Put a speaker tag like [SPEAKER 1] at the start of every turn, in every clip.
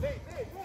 [SPEAKER 1] Vem, vem.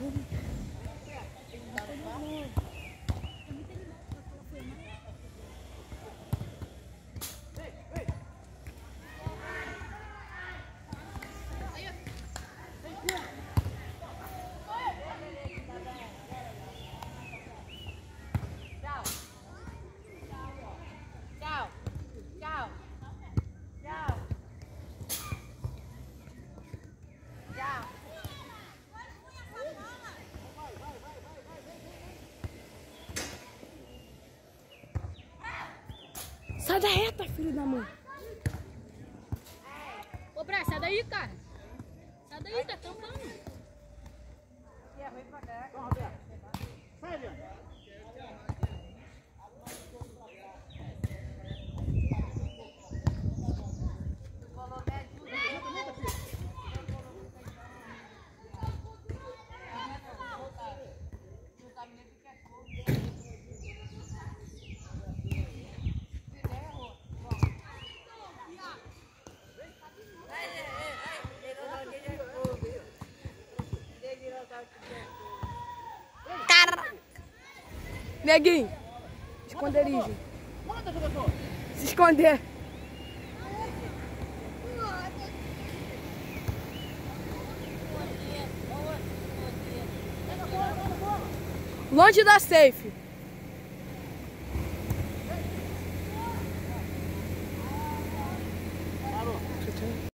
[SPEAKER 1] Oh, my God. Sai da reta, filho da mãe.
[SPEAKER 2] Ô, Brás, sai daí, cara. Sai daí, tá tampando.
[SPEAKER 3] Sai, Leandro.
[SPEAKER 1] Neguinho. Esconderijo.
[SPEAKER 3] Manda, jogador.
[SPEAKER 1] Se esconder. Longe da safe.